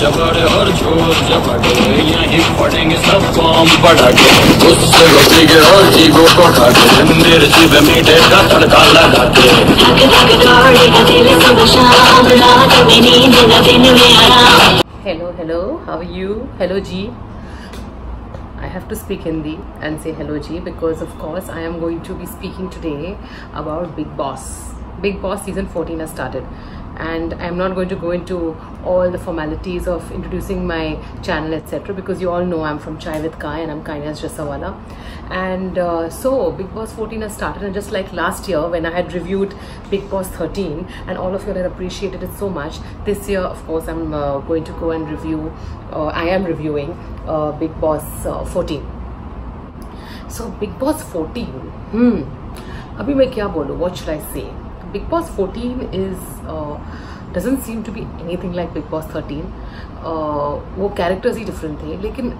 जबर और जोर जबड़े यहीं पड़ेंगे सब बॉम्ब पटाखे उससे घुसी के और जीवो को खाके मिर्ची पे मीठे का तड़का लगा के धक धक दौड़ेगा दिल सुबह शाम रात में नींद न दिन में आराम Hello, hello, how are you? Hello, G. I have to speak Hindi and say hello, G, because of course I am going to be speaking today about Big Boss. Big Boss season 14 has started, and I'm not going to go into all the formalities of introducing my channel, etc., because you all know I'm from Chai with Kai and I'm Kainas Jasawala. And uh, so, Big Boss 14 has started, and just like last year when I had reviewed Big Boss 13, and all of you had appreciated it so much, this year, of course, I'm uh, going to go and review, uh, I am reviewing uh, Big Boss uh, 14. So, Big Boss 14, hmm, अभी मैं क्या बोलूँ what should I say? Big Boss 14 is uh, doesn't seem to be anything like Big Boss 13. Uh, वो characters ही different थे लेकिन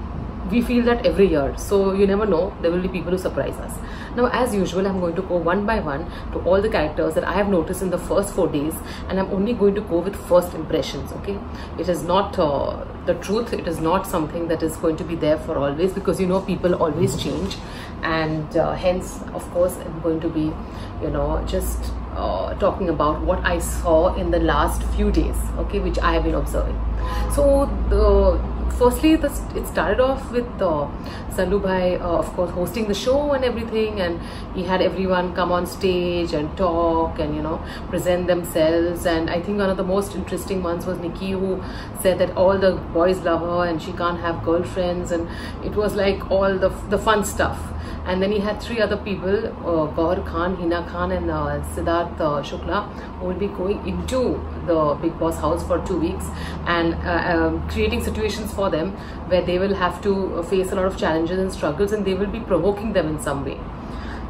we feel that every year so you never know there will be people who surprise us now as usual i'm going to go one by one to all the characters that i have noticed in the first four days and i'm only going to go with first impressions okay it is not uh, the truth it is not something that is going to be there for always because you know people always change and uh, hence of course i'm going to be you know just uh, talking about what I saw in the last few days, okay, which I have been observing. So, the, firstly, the, it started off with uh, Sandu Bhai, uh, of course, hosting the show and everything, and he had everyone come on stage and talk and you know present themselves. And I think one of the most interesting ones was Nikki, who said that all the boys love her and she can't have girlfriends, and it was like all the the fun stuff and then he had three other people uh, Gaur Khan, Hina Khan and uh, Siddharth uh, Shukla who will be going into the Big Boss house for two weeks and uh, um, creating situations for them where they will have to face a lot of challenges and struggles and they will be provoking them in some way.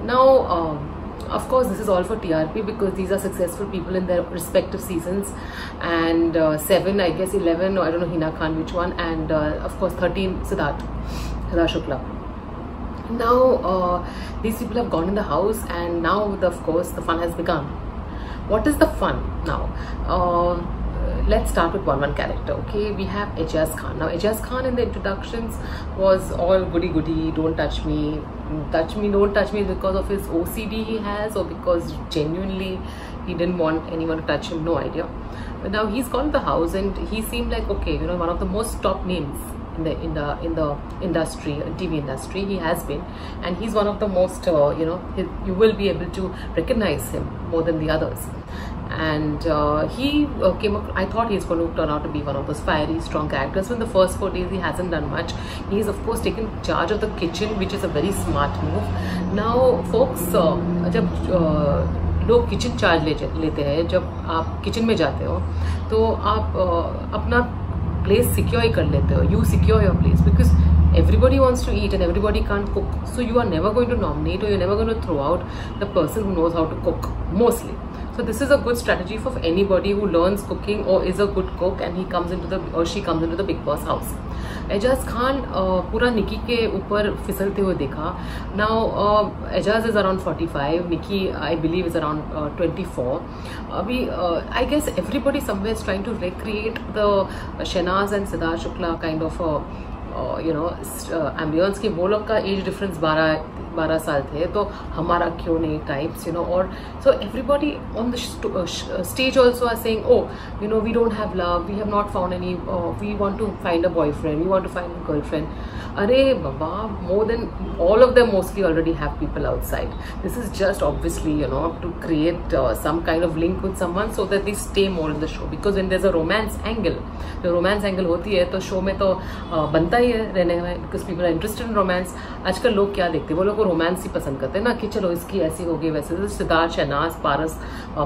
Now um, of course this is all for TRP because these are successful people in their respective seasons and uh, 7 I guess 11 or I don't know Hina Khan which one and uh, of course 13 Siddharth Siddharth Shukla now uh, these people have gone in the house and now the, of course the fun has begun. What is the fun now? Uh, let's start with one one character okay? We have Ejaz Khan. Now Ejaz Khan in the introductions was all goody goody don't touch me touch me don't touch me because of his OCD he has or because genuinely he didn't want anyone to touch him no idea. But now he's gone to the house and he seemed like okay you know one of the most top names in the in the in the industry tv industry he has been and he's one of the most uh, you know he, you will be able to recognize him more than the others and uh, he uh, came up i thought he's going to turn out to be one of those fiery strong characters so in the first four days he hasn't done much he's of course taken charge of the kitchen which is a very smart move now folks uh, जब uh, लोग kitchen charge ले लेते हैं जब आप kitchen में जाते हो तो आप uh, अपना place secure kar lete ho. You secure your place because everybody wants to eat and everybody can't cook. So you are never going to nominate or you're never going to throw out the person who knows how to cook mostly so this is a good strategy for anybody who learns cooking or is a good cook and he comes into the or she comes into the big boss house Ejaz Khan पूरा निकी के ऊपर फिसलते हुए देखा now Ejaz is around 45 Nikki I believe is around 24 अभी I guess everybody somewhere is trying to recreate the Shehnaaz and Siddharth Shukla kind of you know ambience की वो लोग का एज डिफरेंस 12 बारह साल थे तो हमारा क्यों नहीं टाइप्स यू नो और so everybody on the stage also are saying oh you know we don't have love we have not found any we want to find a boyfriend we want to find a girlfriend अरे बाबा more than all of the mostly already have people outside this is just obviously you know to create some kind of link with someone so that this stay more in the show because in there a romance angle जो romance angle होती है तो show में तो uh, बनता ही है, रहने में because people are interested in romance आजकल लोग क्या देखते हैं? वो लोग को रोमांस ही पसंद करते हैं ना कि चलो इसकी ऐसी होगी वैसे सिद्धार्थ, शहनाज, पारस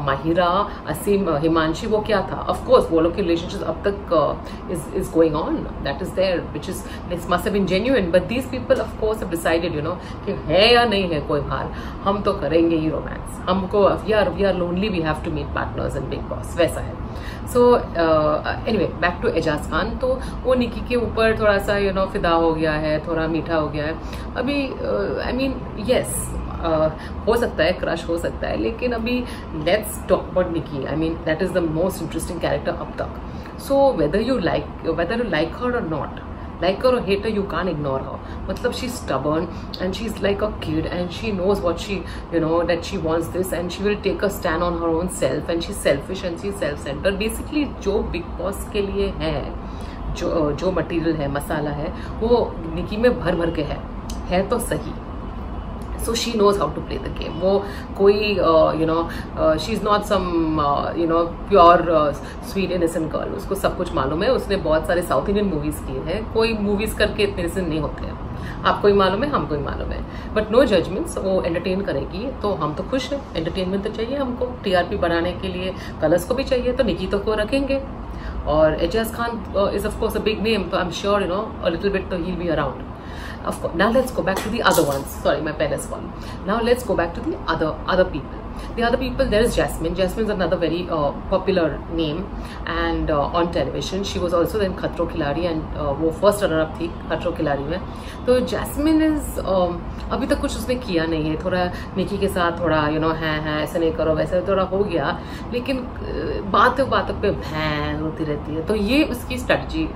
माहिरा, असीम हिमांशी, वो क्या था? ऑफकोर्स वो लोग की रिलेशनशिप अब तक is is going on that is there which is this must been genuine but these people of course decided you know कि है या नहीं है कोई हाल हम तो करेंगे ही रोमांस हमको we are we are lonely we have to meet partners in Bigg Boss वैसा है। So anyway back to Ejaz Khan तो वो निकी के ऊपर थोड़ा सा यू नो फिदा हो गया है, थोड़ा मीठा हो गया है। अभी आई मीन यस हो सकता है क्रश हो सकता है, लेकिन अभी let's talk about Nikki I mean that is the most interesting character अब तक। So whether you like whether you like her और नॉट लाइक और hater you can ignore her मतलब she stubborn and she is like a kid and she knows what she you know that she wants this and she will take a stand on her own self and she selfish and she self centre basically जो big boss के लिए है, जो जो material है मसाला है, वो निकी में भर भर के है। है तो सही। So she knows how to play the game वो कोई you know she is not some you know pure sweet innocent girl उसको सब कुछ मालूम है। उसने बहुत सारे साउथ इंडियन मूवीज़ किए हैं। कोई मूवीज़ करके इतने इनसेंट नहीं होते हैं। आपको ही मालूम है, हमको ही मालूम है। बट नो जजमेंट्स वो एंटरटेन करेगी। तो हम तो खुश हैं। एंटरटेनमेंट तो चाहिए हमको। टीआरपी बनाने के लिए कलर्स को भी चाहिए। तो निकी तो को रखेंगे। और S Khan is of course a big name तो I am sure you know a little bit तो he be around of course now let's go back to the other ones sorry my pen has fallen now let's go back to the other other people the other people there is jasmine jasmine is another very uh, popular name and uh, on television she was also in khatro khiladi and uh, वो first runner up थी खतरो खिलाड़ी में तो jasmine is अभी तक कुछ उसने किया नहीं है थोड़ा निकी के साथ थोड़ा यू नो है है ऐसे नहीं करो वैसे थोड़ा हो गया लेकिन बातों बातों पे भैन होती रहती है तो ये उसकी स्ट्रेटजी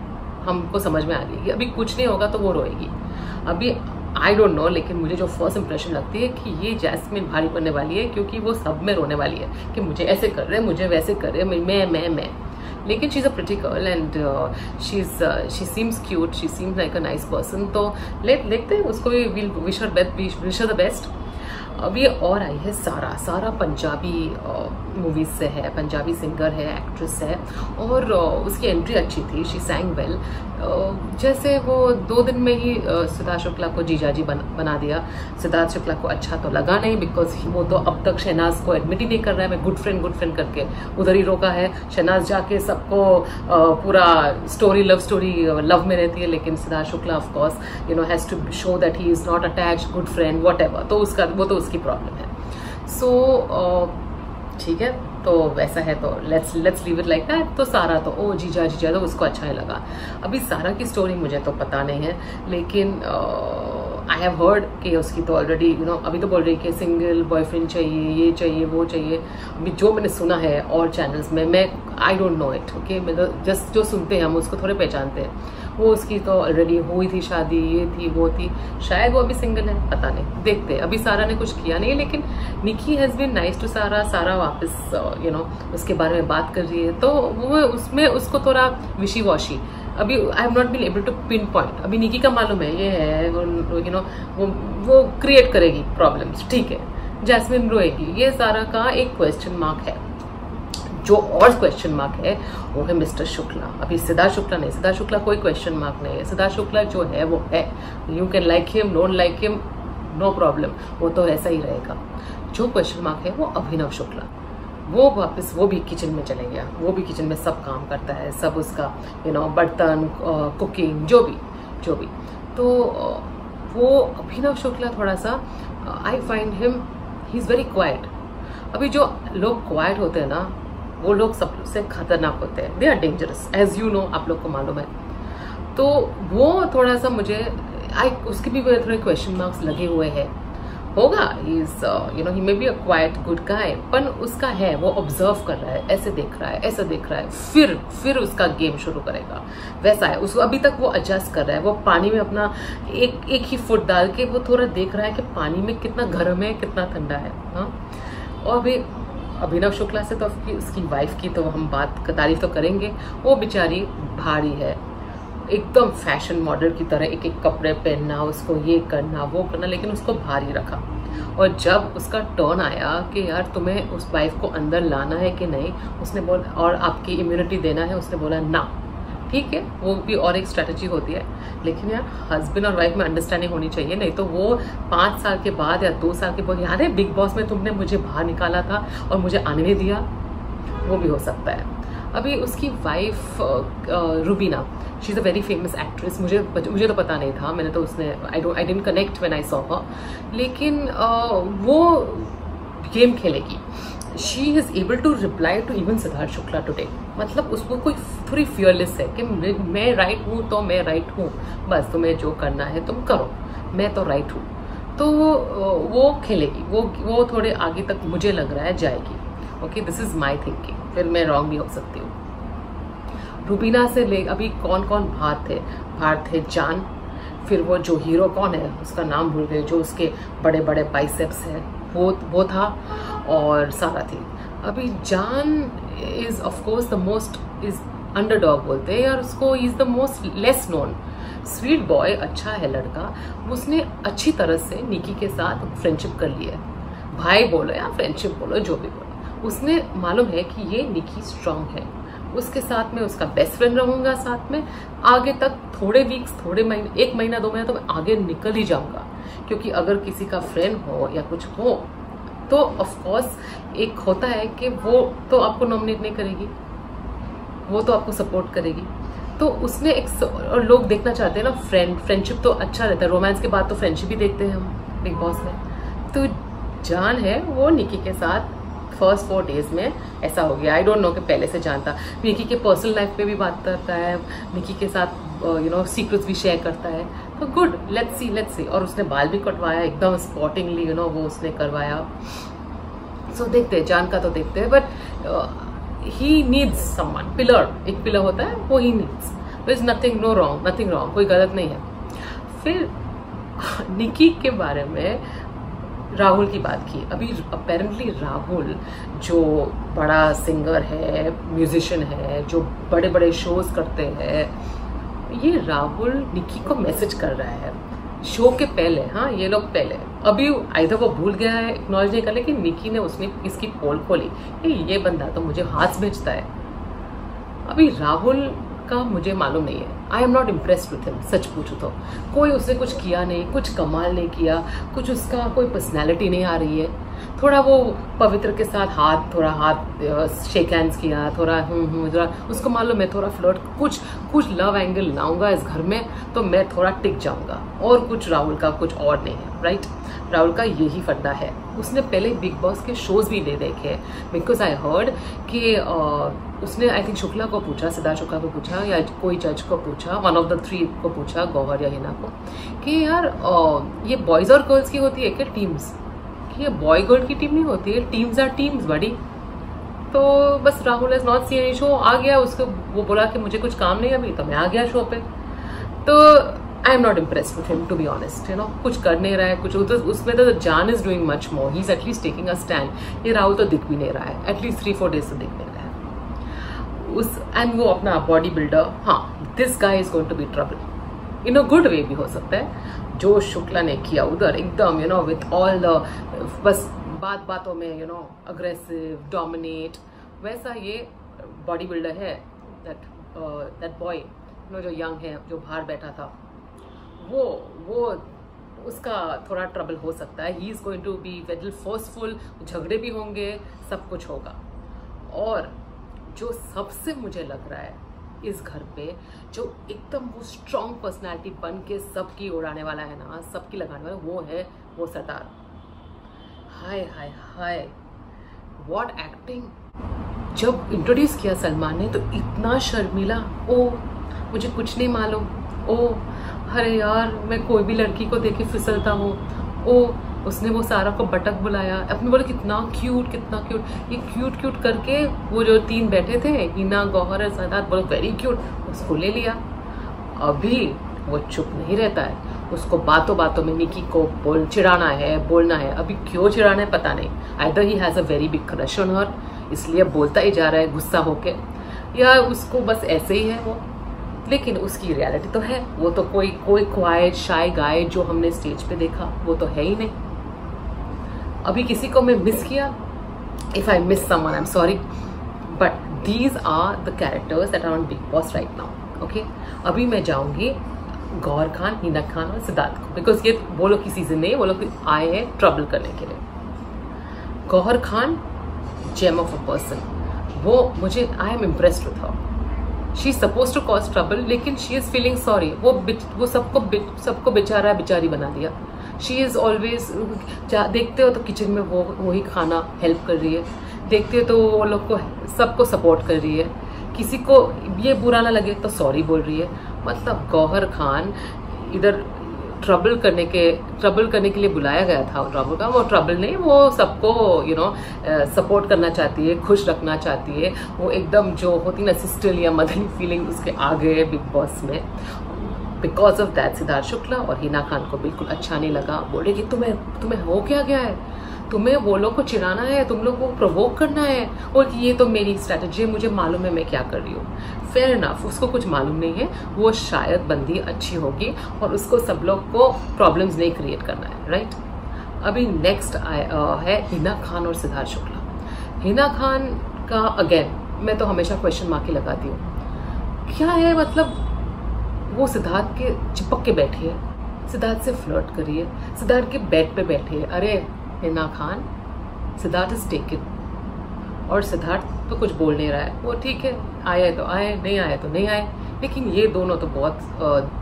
हमको समझ में आ गई अभी कुछ नहीं होगा तो वो रोएगी अभी आई डोंट नो लेकिन मुझे जो फ़र्स्ट इंप्रेशन लगती है कि ये जैस्मिन भारी पड़ने वाली है, क्योंकि वो सब में रोने वाली है, कि मुझे ऐसे कर रहे मुझे वैसे कर रहे मैं मैं मैं लेकिन she is a pretty girl and she is she seems cute she seems like a nice person तो ले देखते हैं, उसको भी will wish wish the best अभी और आई है सारा सारा पंजाबी मूवीज़ से है, पंजाबी सिंगर है एक्ट्रेस है, और उसकी एंट्री अच्छी थी शी सैंग वेल जैसे वो दो दिन में ही सिद्धार्थ शुक्ला को जीजाजी बन, बना दिया। सिद्धार्थ शुक्ला को अच्छा तो लगा नहीं बिकॉज़ वो तो अब तक शहनाज को एडमिट ही नहीं कर रहा है। मैं गुड फ्रेंड गुड फ्रेंड करके उधर ही रोका है। शहनाज जाके सबको पूरा स्टोरी लव स्टोरी लव में रहती है लेकिन Siddharth Shukla of course you know has to show that he is not attach good friend what तो उसका वो तो उसकी प्रॉब्लम है। सो so, ठीक है। तो वैसा है तो let's let's leave it like that तो सारा तो ओ, जीजा जीजा तो उसको अच्छा ही लगा। अभी सारा की स्टोरी मुझे तो पता नहीं है, लेकिन आई हैव हर्ड कि उसकी तो ऑलरेडी यू नो अभी तो बोल रही कि सिंगल बॉयफ्रेंड चाहिए, ये चाहिए, वो चाहिए। अभी जो मैंने सुना है और चैनल्स में, मैं I don't know it okay मतलब जस्ट जो सुनते हैं, हम उसको थोड़े पहचानते हैं। वो उसकी तो ऑलरेडी हुई थी शादी, ये थी, वो थी। शायद वो अभी सिंगल है, पता नहीं। देखते अभी सारा ने कुछ किया नहीं, लेकिन Nikki has been nice to Sara Sara वापस यू नो उसके बारे में बात कर रही है। तो वो उसमें उसको थोड़ा विशी वॉशी अभी I have not been able to pinpoint अभी निकी का मालूम है, ये है, वो यू नो वो वो क्रिएट करेगी प्रॉब्लम्स ठीक है। जैस्मिन रोएगी। ये सारा का एक क्वेश्चन मार्क है। जो और क्वेश्चन मार्क है, वो है मिस्टर शुक्ला। अभी सिद्धार्थ शुक्ला नहीं सिद्धार्थ शुक्ला कोई क्वेश्चन मार्क नहीं है। सिद्धार्थ शुक्ला जो है, वो है। You can like him don't like him no problem वो तो ऐसा ही रहेगा। जो क्वेश्चन मार्क है, वो अभिनव शुक्ला। वो वापस, वो भी किचन में चले गया। वो भी किचन में सब काम करता है, सब उसका यू नो बर्तन कुकिंग जो भी जो भी। तो वो अभिनव शुक्ला थोड़ा सा I find him he is very quiet अभी जो लोग क्वाइट होते हैं ना वो लोग सबसे खतरनाक होते हैं। They are dangerous as you know आप लोग को मालूम है। तो वो थोड़ा सा मुझे आई उसके भी थोड़े क्वेश्चन मार्क्स लगे हुए हैं। होगा is you know he may be a quite good guy पर उसका है, वो ऑब्ज़र्व कर रहा है, ऐसे देख रहा है, ऐसा देख रहा है। फिर फिर उसका गेम शुरू करेगा। वैसा है उसको अभी तक वो एडजस्ट कर रहा है। वो पानी में अपना, एक एक ही फुट डाल के वो थोड़ा देख रहा है कि पानी में कितना गर्म है, कितना ठंडा है हाँ। और अभी अभिनव शुक्ला से तो उसकी वाइफ की तो हम बात तारीफ़ तो करेंगे। वो बेचारी भारी है। एकदम फ़ैशन मॉडल की तरह एक एक कपड़े पहनना, उसको ये करना, वो करना, लेकिन उसको भारी रखा। और जब उसका टर्न आया कि यार तुम्हें उस वाइफ को अंदर लाना है कि नहीं, उसने बोला, और आपकी इम्यूनिटी देना है, उसने बोला, ना। ठीक है वो भी और एक स्ट्रेटजी होती है। लेकिन यार हस्बैंड और वाइफ में अंडरस्टैंडिंग होनी चाहिए नहीं तो वो पाँच साल के बाद या दो साल के बाद यार बिग बॉस में तुमने मुझे बाहर निकाला था और मुझे आने नहीं दिया? वो भी हो सकता है। अभी उसकी wife Rubina she is a very famous actress मुझे मुझे तो पता नहीं था मैंने तो उसने I don't I didn't connect when I saw लेकिन uh, वो गेम खेलेगी। She is able to reply to even Siddharth Shukla today मतलब उसको कोई थोड़ी फियरलेस है कि मैं राइट हूँ तो मैं राइट हूँ। बस तुम्हें जो करना है तुम करो। मैं तो राइट हूँ। तो वो खेलेगी। वो वो थोड़े आगे तक मुझे लग रहा है जाएगी। Okay this is my thinking फिर मैं रॉन्ग भी हो सकती हूँ। रूबीना से ले, अभी कौन कौन बाहर थे बाहर थे जान। फिर वो जो हीरो कौन है, उसका नाम भूल गए, जो उसके बड़े बड़े बाइसेप्स है। वो वो था और सारा थी। अभी Jaan is of course the most is underdog बोलते हैं, और उसको is the most less known sweet boy अच्छा है लड़का, उसने अच्छी तरह से निकी के साथ फ्रेंडशिप कर लिया है। भाई बोलो या फ्रेंडशिप बोलो, जो भी बोलो। उसने, मालूम है कि ये निकी स्ट्रांग है। उसके साथ में उसका बेस्ट फ्रेंड रहूँगा साथ में। आगे तक थोड़े वीक्स थोड़े महीने, एक महीना, दो महीना तो मैं आगे निकल ही जाऊँगा। क्योंकि अगर किसी का फ्रेंड हो या कुछ हो तो ऑफ़ कोर्स एक होता है कि वो तो आपको नॉमिनेट नहीं करेगी। वो तो आपको सपोर्ट करेगी। तो उसने एक और लोग देखना चाहते हैं ना फ्रेंड फ्रेंडशिप तो अच्छा रहता है। रोमांस के बाद तो फ्रेंडशिप ही देखते हैं हम बिग बॉस में। तो जान है वो निकी के साथ फ़र्स्ट फोर डेज़ में ऐसा हो गया। आई डोंट नो कि पहले से जानता। निकी के पर्सनल लाइफ पे भी बात करता है। निकी के साथ यू नो सीक्रेट्स भी शेयर करता है। तो good let's see let's see और उसने बाल भी कटवाया एकदम स्पॉटिंगली यू नो वो उसने करवाया। सो so, देखते हैं जान का तो देखते हैं but he needs someone pillar एक पिलर होता है वो he needs is nothing no wrong nothing wrong कोई गलत नहीं है। फिर निकी के बारे में राहुल की बात की। अभी अपेरेंटली राहुल, जो बड़ा सिंगर है म्यूजिशियन है, जो बड़े बड़े शोज़ करते हैं, ये राहुल निकी को मैसेज कर रहा है। शो के पहले हाँ ये लोग पहले। अभी इधर वो भूल गया है एक्नॉलेज नहीं कर लेकिन निकी ने उसने इसकी पोल खोली। ये बंदा तो मुझे हाथ भेजता है। अभी राहुल का मुझे मालूम नहीं है। I am not impressed with him सच पूछो तो। कोई उसने कुछ किया नहीं, कुछ कमाल नहीं किया, कुछ उसका कोई पर्सनैलिटी नहीं आ रही है। थोड़ा वो पवित्र के साथ हाथ, थोड़ा हाथ शेक हैंड्स किया, थोड़ा हूँ हम्म थोड़ा, उसको मालूम है थोड़ा फ्लर्ट कुछ कुछ लव एंगल लाऊँगा इस घर में तो मैं थोड़ा टिक जाऊँगा। और कुछ राहुल का, कुछ और नहीं है राइट राहुल का यही फंडा है। उसने पहले बिग बॉस के शोज़ भी दे देखे। बिकॉज़ आई हर्ड कि उसने आई थिंक शुक्ला को पूछा सिद्धार्थ शुक्ला को पूछा, या कोई जज को पूछा वन ऑफ़ द थ्री को पूछा, गौहर या हिना को, कि यार ये बॉयज़ और गर्ल्स की होती है क्या टीम्स कि ये बॉय गर्ल की टीम नहीं होती है टीम्स आर टीम्स बड़ी तो बस Rahul as not see any show आ गया उसको, वो बोला कि मुझे कुछ काम नहीं अभी तो मैं आ गया शो पे. तो I am not impress with him to be honest you know कुछ कर नहीं रहा है, कुछ तो उसमें तो Jaan is doing much more he is at least taking a stand ये राहुल तो दिख भी नहीं रहा है. एटलीस्ट थ्री फोर डेज़ तो दिख नहीं रहा है. उस एंड वो अपना बॉडी बिल्डर हाँ this guy is going to be trouble in a good way भी हो सकता है. जो शुक्ला ने किया उधर, एकदम you know with all the बस बात बातों में यू नो अग्रेसिव डोमिनेट वैसा ये बॉडी बिल्डर है that that boy you know जो यंग है, जो बाहर बैठा था, वो वो, उसका थोड़ा ट्रबल हो सकता है he is going to be well forceful झगड़े भी होंगे, सब कुछ होगा, और जो सबसे मुझे लग रहा है इस घर पे जो एकदम वो स्ट्रॉन्ग पर्सनालिटी बन के सबकी उड़ाने वाला है ना, सबकी लगाने वाला, वो है वो सरदार। Hi hi hi. What acting जब इंट्रोड्यूस किया सलमान ने तो इतना शर्मिला, ओ, मुझे कुछ नहीं मालूम, ओ, अरे यार, मैं कोई भी लड़की को देखे फिसलता हूँ, ओ उसने वो सारा को बटक बुलाया। अपने बोले, कितना क्यूट कितना क्यूट ये क्यूट क्यूट करके वो जो तीन बैठे थे हिना गौहर और सदात, बोलो वेरी क्यूट उसको ले लिया। अभी वो चुप नहीं रहता है। उसको बातों बातों में निकी को बोल, चिढ़ाना है, बोलना है। अभी क्यों चिढ़ाना है पता नहीं। Either he has a very big crush on her इसलिए बोलता ही जा रहा है, गुस्सा होके। या उसको बस ऐसे ही है वो। लेकिन उसकी रियलिटी तो है। वो तो कोई कोई क्वाइट शाय गाय जो हमने स्टेज पे देखा, वो तो है ही नहीं। अभी किसी को मैं मिस किया? If I miss someone I am sorry but these are the characters that are on Bigg Boss right now okay अभी मैं जाऊँगी गौर खान, हिना खान और सिद्धार्थ को। बिकॉज़ ये वो लोग की सीज़न नहीं वो लोग आए हैं ट्रबल करने के लिए। Gauhar Khan gem of a person वो मुझे I am impressed with her she suppose to cause trouble लेकिन शी इज़ फीलिंग सॉरी वो वो सबको सबको बेचारा बेचारी बना दिया। शी इज़ ऑलवेज देखते हो तो किचन में वो, वही खाना हेल्प कर रही है। देखते हो तो वो लोग को सबको सपोर्ट कर रही है। किसी को ये बुरा ना लगे तो सॉरी बोल रही है। मतलब गौहर खान इधर ट्रबल करने के ट्रबल करने के लिए बुलाया गया था ट्रबल का। वो ट्रबल नहीं, वो सबको यू नो सपोर्ट करना चाहती है, खुश रखना चाहती है। वो एकदम जो होती ना सिस्टर या मदरली फीलिंग उसके आ गए बिग बॉस में। Because of that Siddharth Shukla और हिना खान को बिल्कुल अच्छा नहीं लगा। बोले कि तुम्हें तुम्हें हो क्या गया है? तुम्हें वो लोग को चिढ़ाना है? तुम लोग को प्रोवोक करना है? और ये तो मेरी स्ट्रैटेजी है, मुझे मालूम है मैं क्या कर रही हूँ। फेयर इनफ उसको कुछ मालूम नहीं है। वो शायद बंदी अच्छी होगी और उसको सब लोग को प्रॉब्लम्स नहीं क्रिएट करना है राइट अभी नेक्स्ट है हिना खान और सिद्धार्थ शुक्ला। हिना खान का अगेन मैं तो हमेशा क्वेश्चन मार्क ही लगाती हूँ। क्या है मतलब वो सिद्धार्थ के चिपक के बैठी है। सिद्धार्थ से फ्लर्ट करिए सिद्धार्थ के बेड पे बैठे है। अरे हिना खान सिद्धार्थ इज़ टेकन और सिद्धार्थ तो कुछ बोल नहीं रहा है। वो ठीक है आए तो आए नहीं आए तो नहीं आए। लेकिन ये दोनों तो बहुत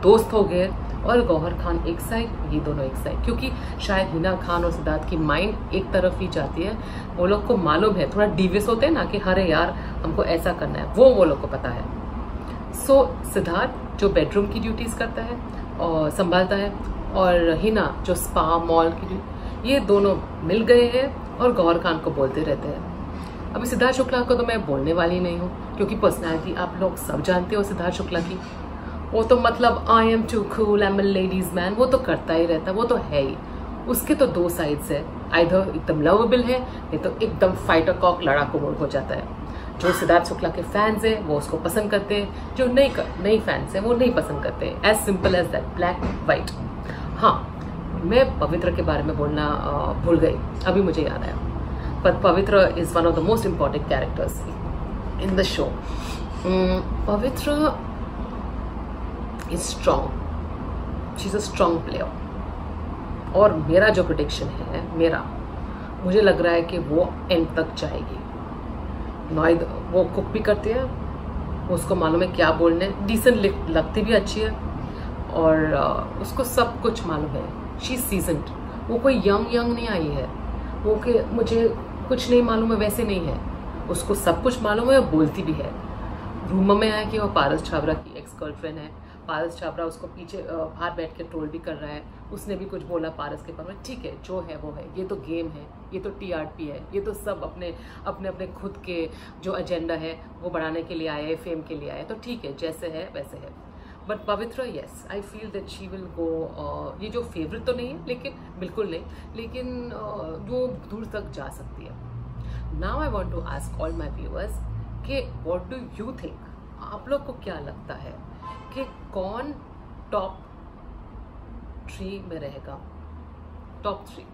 दोस्त हो गए और गौहर खान एक साइड ये दोनों एक साइड क्योंकि शायद हिना खान और सिद्धार्थ की माइंड एक तरफ़ ही जाती है। वो लोग को मालूम है थोड़ा डिवियस होते हैं ना कि हरे यार हमको ऐसा करना है। वो वो लोग को पता है। सो so, सिद्धार्थ जो बेडरूम की ड्यूटीज़ करता है और संभालता है और हिना जो स्पा मॉल की ये दोनों मिल गए हैं और गौर खान को बोलते रहते हैं। अभी सिद्धार्थ शुक्ला को तो मैं बोलने वाली नहीं हूँ, क्योंकि पर्सनैलिटी आप लोग सब जानते हो सिद्धार्थ शुक्ला की। वो तो मतलब I am too cool I am ladies man वो तो करता ही रहता है वो तो है ही। उसके तो दो साइड्स है। आइधर एकदम लवेबल है, नहीं तो एकदम फाइटर कॉक लड़ाकू मोड़ हो जाता है। जो सिद्धार्थ शुक्ला के फैंस हैं वो उसको पसंद करते हैं। जो नहीं कर, फैंस हैं वो नहीं पसंद करते as simple as that black white हाँ मैं पवित्र के बारे में बोलना भूल गई। अभी मुझे याद आया। पर Pavitra is one of the most important characters in the show Pavitra is strong she is a strong player और मेरा जो प्रोडिक्शन है मेरा मुझे लग रहा है कि वो एंड तक जाएगी। नॉइद वो कुक भी करती है, उसको मालूम है क्या बोलने डिसेंट लगती भी अच्छी है, और उसको सब कुछ मालूम है। शी सीज़न वो कोई यंग यंग नहीं आई है। वो कि मुझे कुछ नहीं मालूम है, वैसे नहीं है। उसको सब कुछ मालूम है और बोलती भी है। रूम में आया कि वो पारस छाबरा की एक्स गर्लफ्रेंड है। पारस छाबरा उसको पीछे बाहर बैठ के ट्रोल भी कर रहा है। उसने भी कुछ बोला पारस के बारे में ठीक है जो है वो है ये तो गेम है ये तो टीआरपी है ये तो सब अपने अपने अपने खुद के जो एजेंडा है वो बढ़ाने के लिए आए हैं फेम के लिए आए तो ठीक है जैसे है वैसे है. But Pavitra yes I feel that she will go ये जो फेवरेट तो नहीं है लेकिन बिल्कुल नहीं लेकिन uh, वो दूर तक जा सकती है। Now I want to ask all my viewers कि वॉट डू यू थिंक आप लोग को क्या लगता है कि कौन टॉप थ्री में रहेगा। टॉप थ्री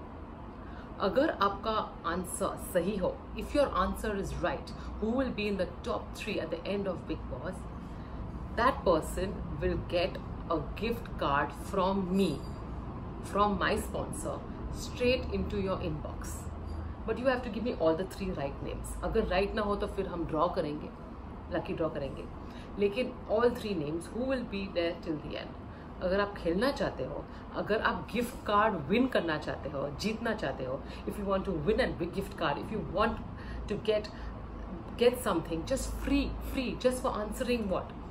अगर आपका आंसर सही हो if your answer is right who will be in the top three at the end of Bigg Boss that person will get a gift card from me from my sponsor straight in to your inbox but you have to give me all the three right names अगर right ना हो तो फिर हम draw करेंगे lucky draw करेंगे। लेकिन all three names who will be there till the end अगर आप खेलना चाहते हो, अगर आप गिफ्ट कार्ड विन करना चाहते हो, जीतना चाहते हो if you want to win and big gift card if you want to get get something just free free just for answering what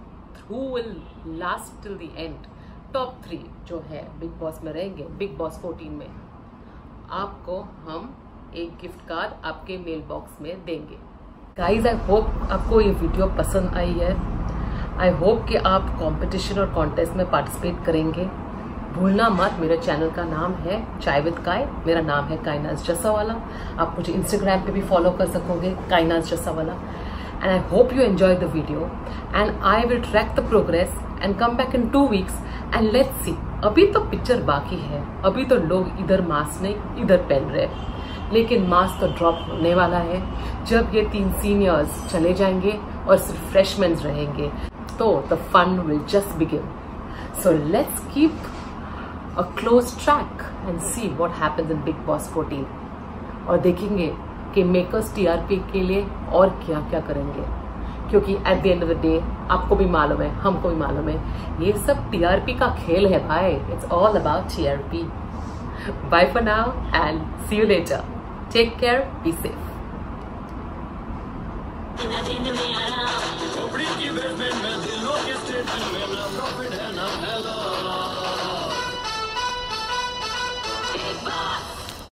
who will last till the end. Top three जो है big Boss में रहेंगे big boss 14 में। आपको हम एक gift card आपके mail box में देंगे। गाइज़ आई होप आपको ये वीडियो पसंद आई है। आई होप कि आप कंपटीशन और कॉन्टेस्ट में पार्टिसिपेट करेंगे। भूलना मत, मेरे चैनल का नाम है चाय विद काय मेरा नाम है काइनाज जसावाला आप मुझे इंस्टाग्राम पे भी फॉलो कर सकोगे Kainaz Jasawala and I hope you enjoy the video and I will track the progress and come back in two weeks and let's see अभी तो पिक्चर बाकी है। अभी तो लोग इधर मास्क नहीं, इधर पहन रहे लेकिन मास्क तो ड्रॉप होने वाला है। जब ये तीन सीनियर्स चले जाएँगे और सिर्फ़ फ्रेशमैन रहेंगे। So the fun will just begin. So let's keep a close track and see what happens in Big Boss 14. और देखेंगे कि मेकर्स टीआरपी के लिए और क्या क्या करेंगे। क्योंकि at the end of the day आपको भी मालूम है, हमको भी मालूम है, ये सब टीआरपी का खेल है भाई। It's all about TRP bye for now and see you later take care be safe Thank you.